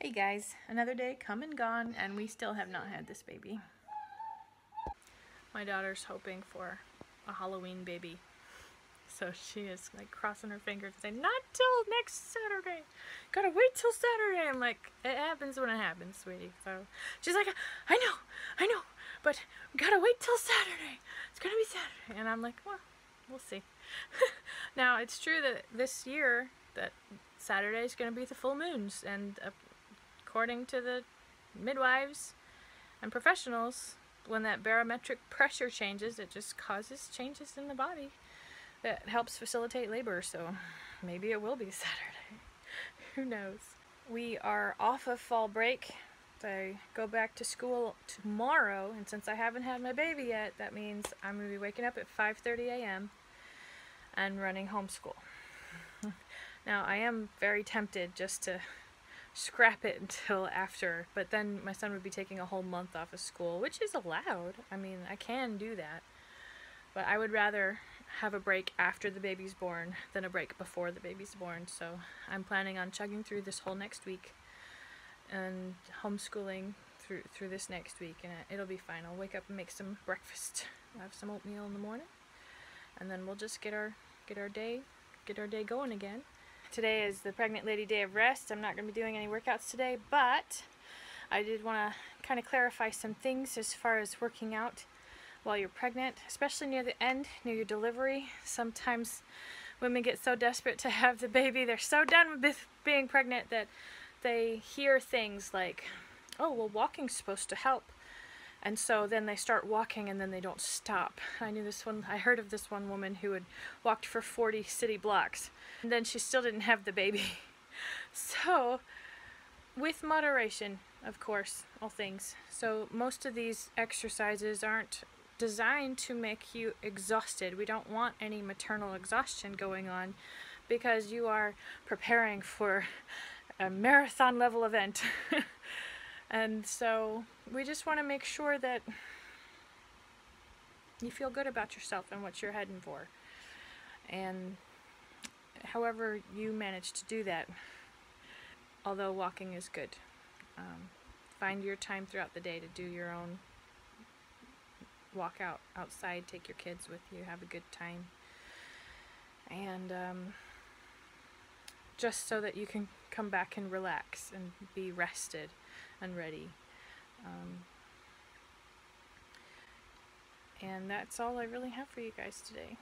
Hey guys, another day come and gone and we still have not had this baby. My daughter's hoping for a Halloween baby. So she is like crossing her fingers and saying, not till next Saturday. Gotta wait till Saturday. I'm like, it happens when it happens, sweetie. So she's like, I know, I know, but gotta wait till Saturday. It's gonna be Saturday. And I'm like, well, we'll see. now it's true that this year that Saturday is gonna be the full moons and uh, according to the midwives and professionals, when that barometric pressure changes, it just causes changes in the body that helps facilitate labor. So maybe it will be Saturday. Who knows? We are off of fall break. I go back to school tomorrow, and since I haven't had my baby yet, that means I'm going to be waking up at 5.30 a.m. and running homeschool. now, I am very tempted just to scrap it until after. But then my son would be taking a whole month off of school, which is allowed. I mean, I can do that. But I would rather have a break after the baby's born than a break before the baby's born. So I'm planning on chugging through this whole next week and homeschooling through through this next week and it'll be fine. I'll wake up and make some breakfast. I'll have some oatmeal in the morning and then we'll just get our get our day get our day going again. Today is the Pregnant Lady Day of Rest. I'm not going to be doing any workouts today, but I did want to kind of clarify some things as far as working out while you're pregnant, especially near the end, near your delivery. Sometimes women get so desperate to have the baby, they're so done with being pregnant that they hear things like, oh, well, walking's supposed to help. And so then they start walking and then they don't stop. I knew this one, I heard of this one woman who had walked for 40 city blocks and then she still didn't have the baby. So, with moderation, of course, all things. So most of these exercises aren't designed to make you exhausted. We don't want any maternal exhaustion going on because you are preparing for a marathon level event. And so we just want to make sure that you feel good about yourself and what you're heading for. And however you manage to do that, although walking is good, um, find your time throughout the day to do your own walk out outside, take your kids with you, have a good time. And um, just so that you can come back and relax and be rested and ready. Um, and that's all I really have for you guys today.